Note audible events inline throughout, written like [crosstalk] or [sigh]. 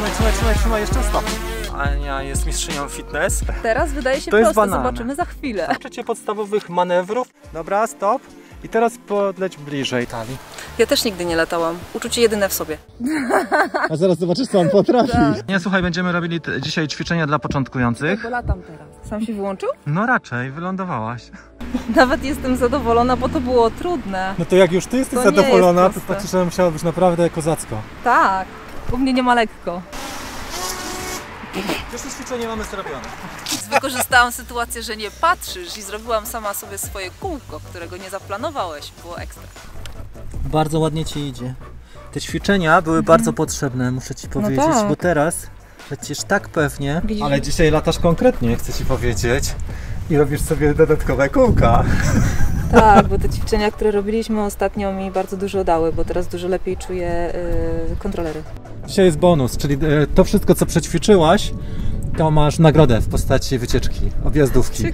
trzymaj, trzymaj, trzymaj, trzymaj, jeszcze stop. Ania jest mistrzynią fitness. Teraz wydaje się To jest proste, zobaczymy za chwilę. Uczę cię podstawowych manewrów. Dobra, stop. I teraz podleć bliżej talii. Ja też nigdy nie latałam. Uczucie jedyne w sobie. A zaraz zobaczysz, co on potrafi. Nie, słuchaj, będziemy robili dzisiaj ćwiczenia dla początkujących. Bo latam teraz. Sam się wyłączył? No raczej, wylądowałaś. Nawet jestem zadowolona, bo to było trudne. No to jak już ty jesteś To zadowolona, jest to znaczy, że musiało być naprawdę kozacko. Tak. U mnie nie ma lekko. Już to ćwiczenie mamy zrobione. Wykorzystałam sytuację, że nie patrzysz i zrobiłam sama sobie swoje kółko, którego nie zaplanowałeś. Było ekstra. Bardzo ładnie ci idzie. Te ćwiczenia były bardzo potrzebne, muszę ci powiedzieć, tak. bo teraz lecisz tak pewnie. Widzisz? Ale dzisiaj latasz konkretnie, chcę ci powiedzieć. I robisz sobie dodatkowe kółka. [laughs] Tak, bo te ćwiczenia, które robiliśmy ostatnio mi bardzo dużo dały, bo teraz dużo lepiej czuję yy, kontrolery. Dzisiaj jest bonus, czyli e, to wszystko, co przećwiczyłaś, to masz nagrodę w postaci wycieczki, objazdówki.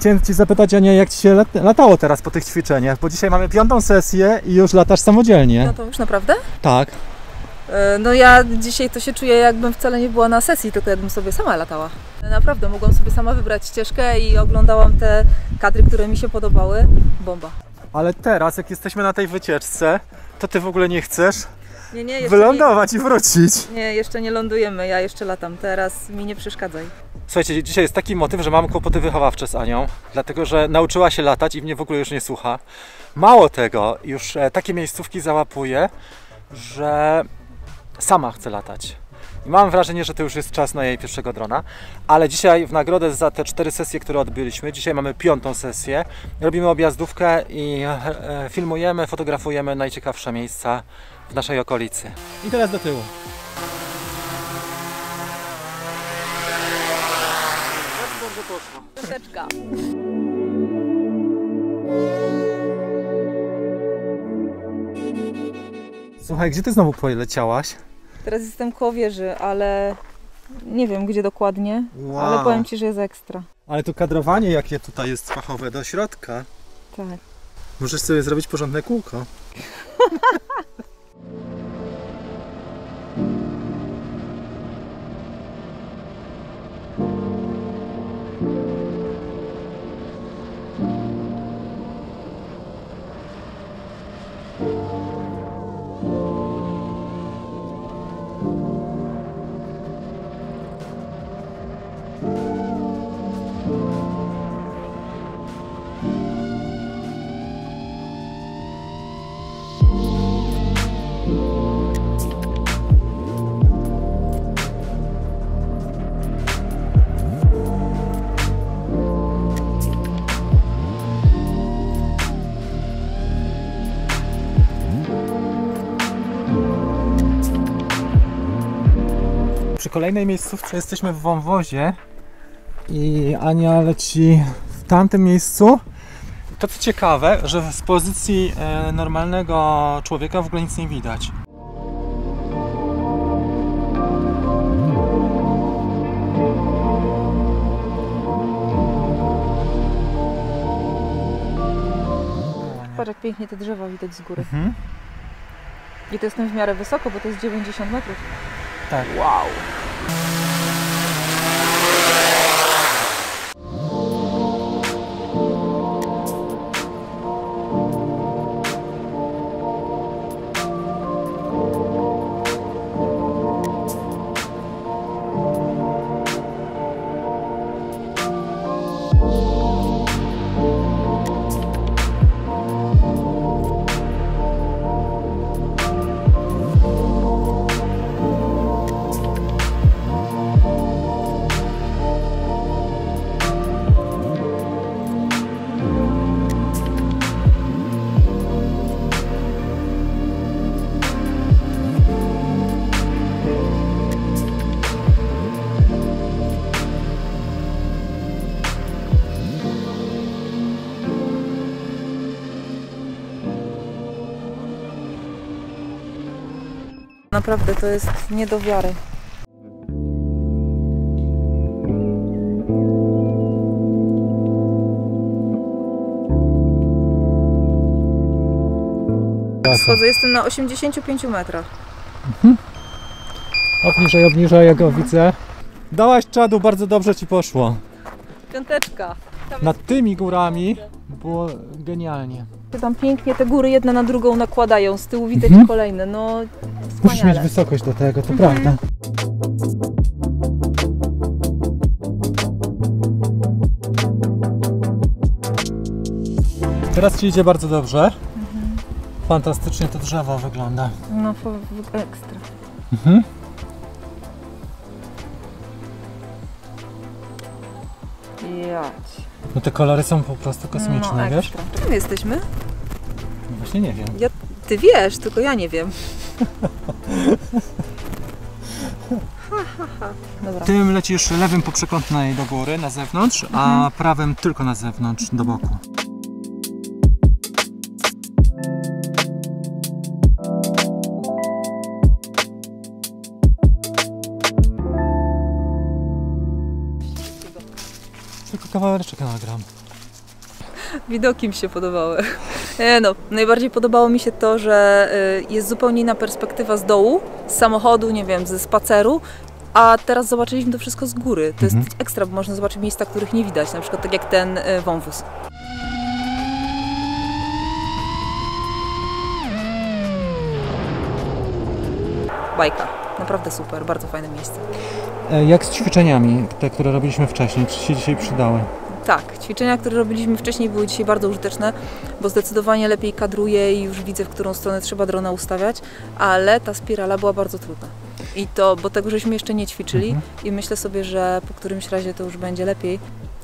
Chciałem Ci zapytać, Ania, jak Ci się lat- latało teraz po tych ćwiczeniach, bo dzisiaj mamy piątą sesję i już latasz samodzielnie. No to już naprawdę? Tak. E, No ja dzisiaj to się czuję jakbym wcale nie była na sesji, tylko jakbym sobie sama latała. Naprawdę, mogłam sobie sama wybrać ścieżkę i oglądałam te kadry, które mi się podobały. Bomba. Ale teraz, jak jesteśmy na tej wycieczce, to Ty w ogóle nie chcesz Nie, nie, wylądować i wrócić. Nie, nie, jeszcze nie lądujemy, ja jeszcze latam. Teraz mi nie przeszkadzaj. Słuchajcie, dzisiaj jest taki motyw, że mam kłopoty wychowawcze z Anią, dlatego że nauczyła się latać i mnie w ogóle już nie słucha. Mało tego, już e, takie miejscówki załapuje, że sama chce latać. I mam wrażenie, że to już jest czas na jej pierwszego drona, ale dzisiaj w nagrodę za te cztery sesje, które odbyliśmy, dzisiaj mamy piątą sesję, robimy objazdówkę i e, e, filmujemy, fotografujemy najciekawsze miejsca w naszej okolicy. I teraz do tyłu. Troszeczka. Słuchaj, gdzie ty znowu poleciałaś? Teraz jestem koło wieży, ale nie wiem gdzie dokładnie, ale powiem Ci, że jest ekstra. Ale tu kadrowanie jakie tutaj jest fachowe do środka. Tak. Możesz sobie zrobić porządne kółko. [laughs] Przy kolejnej miejscówce jesteśmy w wąwozie i Ania leci w tamtym miejscu. To co ciekawe, że z pozycji e, normalnego człowieka w ogóle nic nie widać. Patrz jak pięknie te drzewa widać z góry. Mhm. I to jestem w miarę wysoko, bo to jest 90 metrów. Tak. Wow. Naprawdę to jest nie do wiary. Schodzę, jestem na 85 metrach. Obniżaj, obniżaj, ja go widzę. Dałaś czadu, bardzo dobrze ci poszło. Piąteczka. Nad tymi górami było genialnie. Się tam pięknie te góry jedna na drugą nakładają, z tyłu widać Mhm. kolejne, no Musisz mieć wysokość do tego, to Mhm. prawda. Teraz ci idzie bardzo dobrze. Fantastycznie to drzewo wygląda. No ekstra. Mhm. Jać. No te kolory są po prostu kosmiczne, no, wiesz? Czym my jesteśmy? No Właśnie nie wiem. Ty wiesz, tylko ja nie wiem. Ha, ha, ha. Dobra. Tym lecisz lewym po przekątnej do góry, na zewnątrz, a prawym tylko na zewnątrz, do boku. Tylko kawałeczek nagram. Widoki mi się podobały. Nie no, najbardziej podobało mi się to, że y, jest zupełnie inna perspektywa z dołu, z samochodu, nie wiem, ze spaceru, a teraz zobaczyliśmy to wszystko z góry. To Mhm. jest ekstra, bo można zobaczyć miejsca, których nie widać, na przykład tak jak ten y, wąwóz. Bajka. Naprawdę super, bardzo fajne miejsce. E, Jak z ćwiczeniami, te, które robiliśmy wcześniej, czy się dzisiaj przydały? Tak, ćwiczenia, które robiliśmy wcześniej były dzisiaj bardzo użyteczne, bo zdecydowanie lepiej kadruję i już widzę, w którą stronę trzeba drona ustawiać, ale ta spirala była bardzo trudna. I to, bo tego żeśmy jeszcze nie ćwiczyli Mhm. i myślę sobie, że po którymś razie to już będzie lepiej.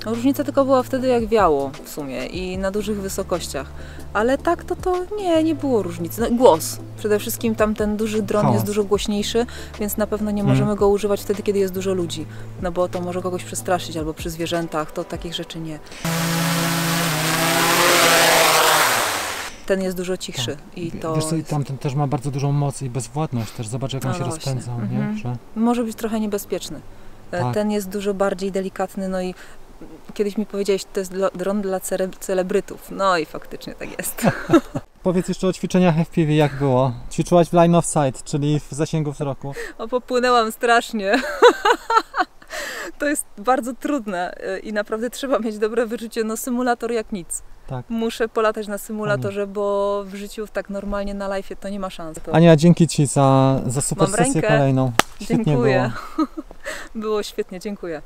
Różnica tylko była wtedy, jak wiało w sumie i na dużych wysokościach. Ale tak, to to nie, nie było różnicy. No, głos. Przede wszystkim tam ten duży dron jest dużo głośniejszy, więc na pewno nie Mm. możemy go używać wtedy, kiedy jest dużo ludzi. No bo to może kogoś przestraszyć albo przy zwierzętach, to takich rzeczy nie. Ten jest dużo cichszy i to Tak. Wiesz co, i tamten też ma bardzo dużą moc i bezwładność też. Zobacz jak on No się właśnie. rozpędzał, Mhm. nie? Że... może być trochę niebezpieczny. E, Tak. Ten jest dużo bardziej delikatny, no i kiedyś mi powiedziałeś, to jest dron dla celebrytów. No i faktycznie tak jest. [laughs] Powiedz jeszcze o ćwiczeniach FPV, jak było? Ćwiczyłaś w line of sight, czyli w zasięgu wzroku. O, popłynęłam strasznie. [laughs] To jest bardzo trudne e, i naprawdę trzeba mieć dobre wyczucie. No symulator jak nic. Tak. Muszę polatać na symulatorze, bo w życiu tak normalnie na live to nie ma szans. To Ania, dzięki Ci za, za super Mam sesję rękę. kolejną. Świetnie dziękuję. było. [laughs] Było świetnie, dziękuję.